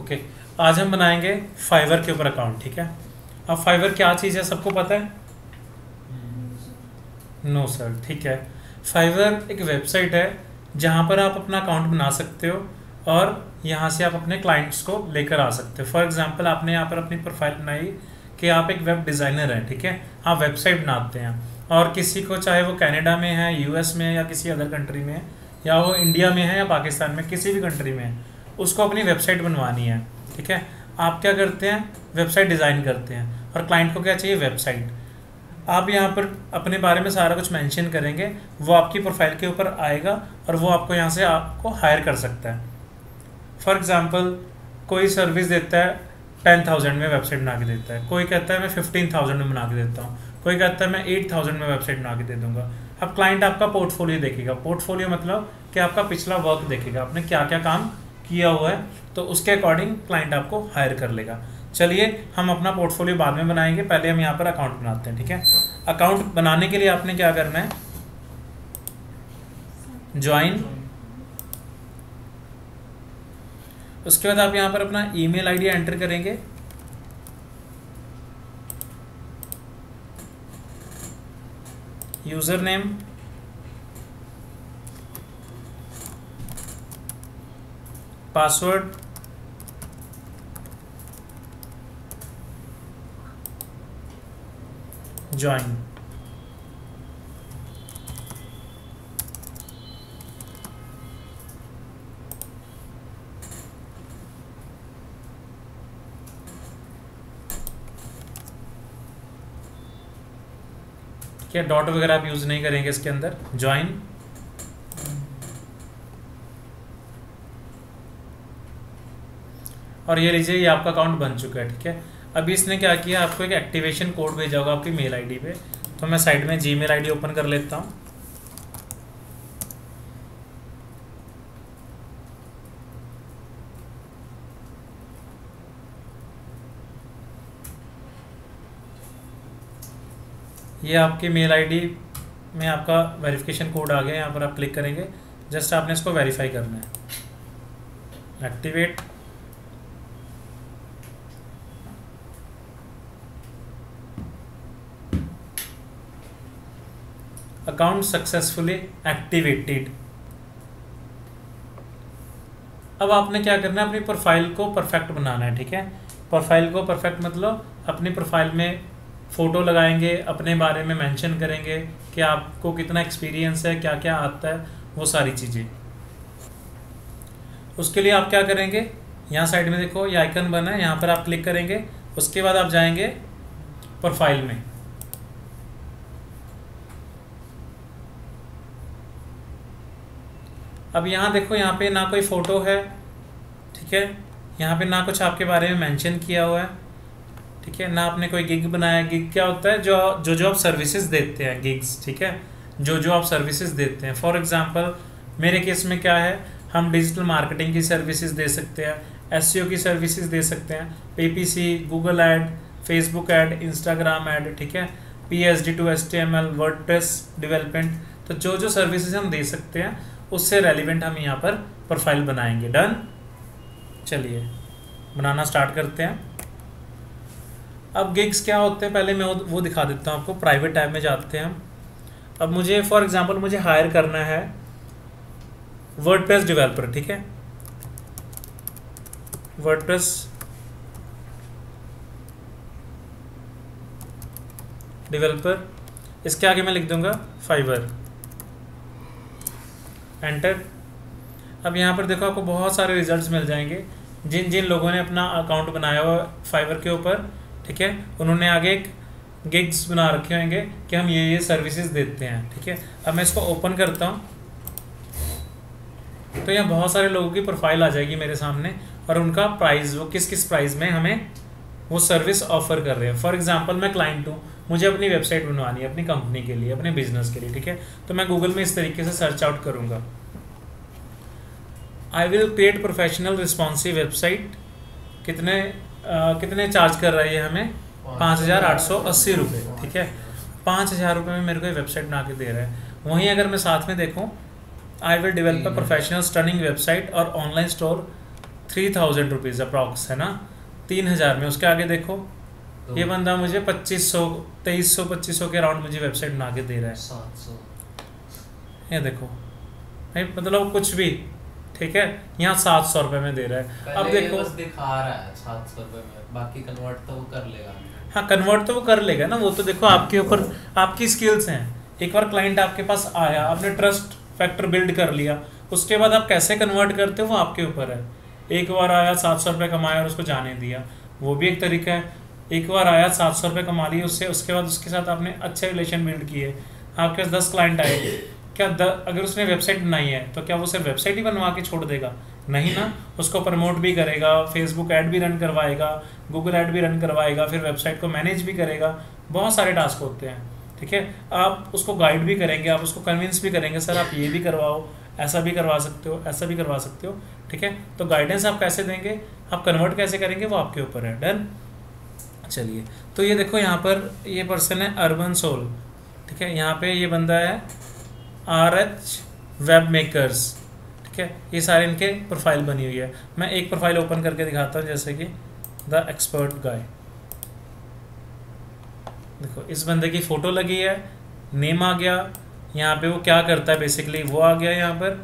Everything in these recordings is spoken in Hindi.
ओके आज हम बनाएँगे फाइवर के ऊपर अकाउंट ठीक है? अब फाइवर क्या चीज़ है, सबको पता है? नो सर ठीक है। फाइवर एक वेबसाइट है, जहाँ पर आप अपना अकाउंट बना सकते हो और यहाँ से आप अपने क्लाइंट्स को लेकर आ सकते हो। फॉर एग्जांपल आपने यहाँ पर अपनी प्रोफ़ाइल बनाई कि आप एक वेब डिज़ाइनर हैं, ठीक है? आप वेबसाइट बनाते हैं और किसी को, चाहे वो कनाडा में है यूएस में है या किसी अदर कंट्री में है, या वो इंडिया में है या पाकिस्तान में, किसी भी कंट्री में है उसको अपनी वेबसाइट बनवानी है, ठीक है? आप क्या करते हैं? वेबसाइट डिज़ाइन करते हैं। और क्लाइंट को क्या चाहिए? वेबसाइट। आप यहाँ पर अपने बारे में सारा कुछ मेंशन करेंगे, वो आपकी प्रोफ़ाइल के ऊपर आएगा और वो आपको यहाँ से आपको हायर कर सकता है। फॉर एग्ज़ाम्पल कोई सर्विस देता है, टेन थाउज़ेंड में वेबसाइट बना के देता है। कोई कहता है, मैं फिफ्टीन थाउज़ेंड में बना के देता हूँ। कोई कहता है, मैं एट थाउज़ेंड में वेबसाइट बना के दे दूँगा। अब क्लाइंट आपका पोर्टफोलियो देखेगा। पोर्टफोलियो मतलब कि आपका पिछला वर्क देखेगा। आपने क्या क्या काम किया हुआ है तो उसके अकॉर्डिंग क्लाइंट आपको हायर कर लेगा। चलिए, हम अपना पोर्टफोलियो बाद में बनाएँगे, पहले हम यहाँ पर अकाउंट बनाते हैं, ठीक है? अकाउंट बनाने के लिए आपने क्या करना है? ज्वाइन उसके बाद आप यहाँ पर अपना ईमेल आईडी एंटर करेंगे। यूज़र नेम पासवर्ड ज्वाइन है डॉट वगैरह आप यूज़ नहीं करेंगे इसके अंदर? ज्वाइन और ये लीजिए, ये आपका अकाउंट बन चुका है, ठीक है? अभी इसने क्या किया, आपको एक एक्टिवेशन कोड भेजा होगा आपकी मेल आईडी पे। तो मैं साइड में जी मेल आई ओपन कर लेता हूँ। ये आपकी मेल आईडी में आपका वेरिफिकेशन कोड आ गया, यहाँ पर आप क्लिक करेंगे। जस्ट आपने इसको वेरीफाई करना है। एक्टिवेट अकाउंट सक्सेसफुली एक्टिवेटेड अब आपने क्या करना है? अपनी प्रोफ़ाइल को परफेक्ट बनाना है, ठीक है? प्रोफ़ाइल को परफेक्ट मतलब अपनी प्रोफ़ाइल में फ़ोटो लगाएँगे, अपने बारे में मेंशन करेंगे कि आपको कितना एक्सपीरियंस है क्या क्या आता है, वो सारी चीज़ें। उसके लिए आप क्या करेंगे? यहाँ साइड में देखो, ये आइकन बना है, यहाँ पर आप क्लिक करेंगे, उसके बाद आप जाएँगे प्रोफ़ाइल में। अब यहाँ देखो, यहाँ पे ना कोई फ़ोटो है, ठीक है? यहाँ पे ना कुछ आपके बारे में मेंशन किया हुआ है, ठीक है? ना आपने कोई गिग बनाया। गिग क्या होता है? जो जो जो आप सर्विसेज़ देते हैं गिग्स ठीक है? जो जो आप सर्विसेज़ देते हैं। फॉर एग्जांपल मेरे केस में क्या है? हम डिजिटल मार्केटिंग की सर्विसेज़ दे सकते हैं एस की सर्विसेज़ दे सकते हैं PPC Google ad Facebook ad Instagram ad ठीक है? P D to S T M L word development तो जो जो सर्विसेज़ हम दे सकते हैं उससे रेलिवेंट हम यहाँ पर प्रोफ़ाइल बनाएँगे। डन चलिए, बनाना स्टार्ट करते हैं। अब गिग्स क्या होते हैं? पहले मैं वो दिखा देता हूँ आपको। प्राइवेट टैब में जाते हैं अब मुझे फॉर एग्जांपल मुझे हायर करना है वर्ड डेवलपर ठीक है? वर्ड डेवलपर इसके आगे मैं लिख दूँगा फाइबर एंटर अब यहाँ पर देखो आपको बहुत सारे रिजल्ट्स मिल जाएँगे। जिन जिन लोगों ने अपना अकाउंट बनाया हुआ फाइबर के ऊपर, ठीक है? उन्होंने आगे एक गिग्स बना रखे होंगे कि हम ये ये सर्विसेज़ देते हैं, ठीक है? अब मैं इसको ओपन करता हूँ। तो यहाँ बहुत सारे लोगों की प्रोफ़ाइल आ जाएगी मेरे सामने और उनका प्राइस वो किस किस प्राइस में हमें वो सर्विस ऑफ़र कर रहे हैं। फॉर एग्ज़ाम्पल मैं क्लाइंट हूँ। मुझे अपनी वेबसाइट बनवानी है अपनी कंपनी के लिए अपने बिज़नेस के लिए ठीक है? तो मैं गूगल में इस तरीके से सर्च आउट करूँगा। I will create professional responsive website कितने आ, कितने चार्ज कर रही है हमें? पाँच हज़ार आठ सौ अस्सी रुपये ठीक है? पाँच हज़ार रुपये में मेरे को वेबसाइट बना के दे रहा है। वहीं अगर मैं साथ में देखूँ I will develop a professional stunning website और online store three thousand rupees approx है ना? तीन हज़ार में उसके आगे देखो। ये बंदा मुझे पच्चीस सौ तेईस सौ पच्चीस सौ के अराउंड मुझे वेबसाइट बना के दे रहा है। सात सौ। ये देखो। नहीं मतलब कुछ भी ठीक है? यहाँ सात सौ रुपये में दे रहा है। अब देखो। बस दिखा रहा है सात सौ रुपये में बाकी कन्वर्ट तो वो कर लेगा। हाँ कन्वर्ट तो वो कर लेगा ना वो तो देखो आपके ऊपर आपकी स्किल्स हैं। एक बार क्लाइंट आपके पास आया आपने ट्रस्ट फैक्टर बिल्ड कर लिया उसके बाद आप कैसे कन्वर्ट करते हो वो आपके ऊपर है। एक बार आया सात सौ रुपये कमाया और उसको जाने दिया। वो भी एक तरीका है। एक बार आया सात सौ रुपये कमा लिए उससे उसके बाद उसके साथ आपने अच्छे रिलेशन बिल्ड किए। आपके पास दस क्लाइंट आए। क्या द, अगर उसने वेबसाइट बनाई है तो क्या वो सिर्फ़ वेबसाइट ही बनवा के छोड़ देगा? नहीं ना। उसको प्रमोट भी करेगा फेसबुक ऐड भी रन करवाएगा गूगल ऐड भी रन करवाएगा फिर वेबसाइट को मैनेज भी करेगा। बहुत सारे टास्क होते हैं ठीक है? आप उसको गाइड भी करेंगे आप उसको कन्विंस भी करेंगे सर आप ये भी करवाओ ऐसा भी करवा सकते हो ऐसा भी करवा सकते हो। ठीक है? तो गाइडेंस आप कैसे देंगे? आप कन्वर्ट कैसे करेंगे? वो आपके ऊपर है। डन चलिए। तो ये देखो यहाँ पर ये पर्सन है अर्बन सोल। ठीक है, यहाँ पे ये बंदा है आर एच वेब मेकर्स। ठीक है, ये सारे इनके प्रोफ़ाइल बनी हुई है। मैं एक प्रोफ़ाइल ओपन करके दिखाता हूँ, जैसे कि द एक्सपर्ट गाय देखो, इस बंदे की फ़ोटो लगी है नेम आ गया। यहाँ पे वो क्या करता है बेसिकली वो आ गया यहाँ पर।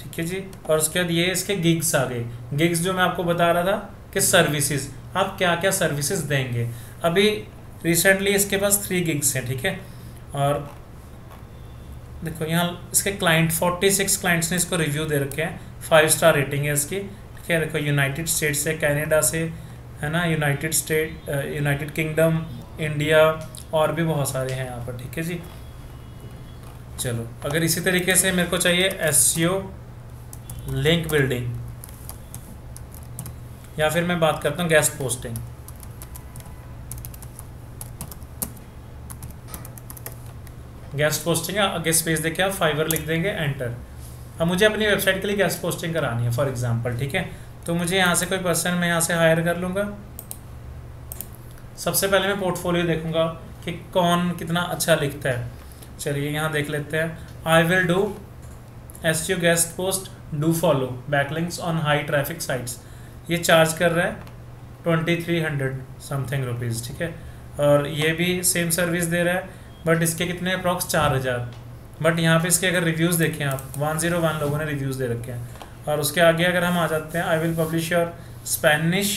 ठीक है जी, और उसके बाद ये इसके गिग्स आ गए। गिग्स जो मैं आपको बता रहा था कि सर्विसेज़ आप क्या क्या सर्विसेज़ देंगे? अभी रिसेंटली इसके पास थ्री गिग्स हैं, ठीक है? और देखो, यहाँ इसके क्लाइंट 46 क्लाइंट्स ने इसको रिव्यू दे रखे हैं। फाइव स्टार रेटिंग है इसकी, ठीक है? देखो यूनाइटेड स्टेट से कैनेडा से, है ना? United State United Kingdom India और भी बहुत सारे हैं यहाँ पर, ठीक है जी? चलो, अगर इसी तरीके से मेरे को चाहिए एस लिंक बिल्डिंग या फिर मैं बात करता हूँ गैस पोस्टिंग गैस पोस्टिंग आगे स्पेस देके आप फाइवर लिख देंगे एंटर अब मुझे अपनी वेबसाइट के लिए गैस पोस्टिंग करानी है फॉर एग्जांपल ठीक है? तो मुझे यहाँ से कोई पर्सन मैं यहाँ से हायर कर लूँगा। सबसे पहले मैं पोर्टफोलियो देखूँगा कि कौन कितना अच्छा लिखता है। चलिए यहाँ देख लेते हैं। I will do S U guest post do follow backlinks on high traffic sites ये चार्ज कर रहा है twenty three hundred something rupees ठीक है? और ये भी सेम सर्विस दे रहा है बट इसके कितने अप्रॉक्स चार हज़ार? बट यहाँ पे इसके अगर रिव्यूज़ देखें आप वन ज़ीरो वन लोगों ने रिव्यूज़ दे रखे हैं। और उसके आगे अगर हम आ जाते हैं I will publish your Spanish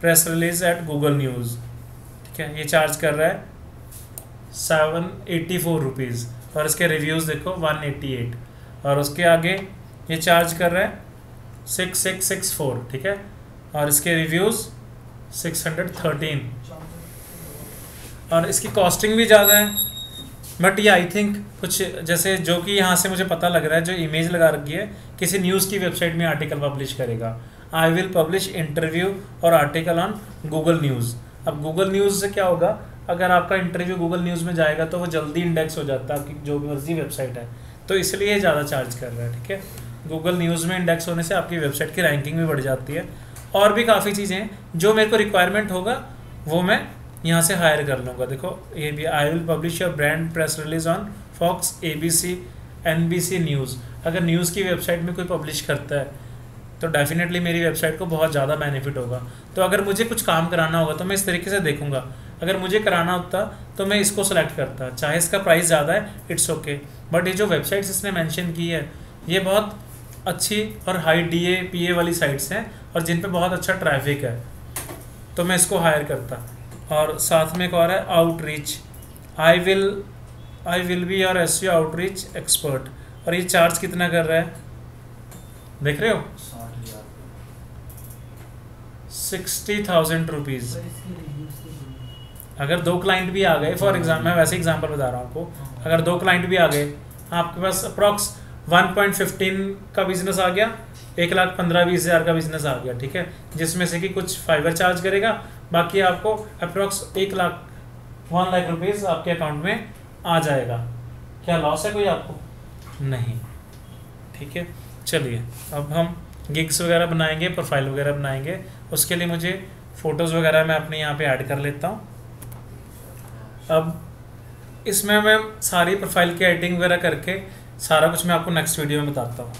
press release at Google news ठीक है? ये चार्ज कर रहा है सेवन एट्टी फोर रुपीज़ और इसके रिव्यूज़ देखो वन एट्टी एट और उसके आगे ये चार्ज कर रहा है सिक्स सिक्स सिक्स फोर ठीक है? और इसके रिव्यूज़ सिक्स हंड्रेड थर्टीन और इसकी कॉस्टिंग भी ज़्यादा है। बट ये आई थिंक कुछ जैसे जो कि यहाँ से मुझे पता लग रहा है, जो इमेज लगा रखी है, किसी न्यूज़ की वेबसाइट में आर्टिकल पब्लिश करेगा। आई विल पब्लिश इंटरव्यू और आर्टिकल ऑन गूगल न्यूज़ अब गूगल न्यूज़ से क्या होगा? अगर आपका इंटरव्यू गूगल न्यूज़ में जाएगा तो वो जल्दी इंडेक्स हो जाता है आपकी जो मर्ज़ी वेबसाइट है। तो इसलिए ज़्यादा चार्ज कर रहा है, ठीक है? गूगल न्यूज़ में इंडेक्स होने से आपकी वेबसाइट की रैंकिंग भी बढ़ जाती है। और भी काफ़ी चीज़ें हैं। जो मेरे को रिक्वायरमेंट होगा, वो मैं यहाँ से हायर कर लूँगा। देखो, ये भी I will publish your brand press release on Fox A B C N B C news अगर न्यूज़ की वेबसाइट में कोई पब्लिश करता है तो डेफिनेटली मेरी वेबसाइट को बहुत ज़्यादा बेनिफिट होगा। तो अगर मुझे कुछ काम कराना होगा तो मैं इस तरीके से देखूँगा। अगर मुझे कराना होता तो मैं इसको सेलेक्ट करता। चाहे इसका प्राइस ज़्यादा है इट्स ओके बट ये जो वेबसाइट्स इसने मैंशन की है, ये बहुत अच्छी और high D A P A वाली साइट्स हैं। और जिन पे बहुत अच्छा ट्रैफ़िक है तो मैं इसको हायर करता। और साथ में एक और है outreach I will I will be your S U outreach expert और ये चार्ज कितना कर रहा है? देख रहे हो? सिक्सटी थाउज़ेंड रुपीज़ अगर दो क्लाइंट भी आ गए फॉर एग्ज़ाम्पल मैं वैसे एग्ज़ाम्पल बता रहा हूँ आपको। अगर दो क्लाइंट भी आ गए आपके पास अप्रॉक्स 1.15 का बिज़नेस आ गया एक लाख पंद्रह बीस हज़ार का बिज़नेस आ गया, ठीक है? जिसमें से कि कुछ फाइबर चार्ज करेगा, बाकी आपको अप्रॉक्स एक लाख वन लाख रुपीज़ आपके अकाउंट में आ जाएगा। क्या लॉस है कोई आपको? नहीं, ठीक है? चलिए, अब हम गिग्स वगैरह बनाएँगे प्रोफ़ाइल वगैरह बनाएँगे। उसके लिए मुझे फ़ोटोज़ वगैरह मैं अपने यहाँ पे ऐड कर लेता हूँ। अब इसमें मैं सारी प्रोफ़ाइल की एडिटिंग वगैरह करके सारा कुछ मैं आपको नेक्स्ट वीडियो में बताता हूँ।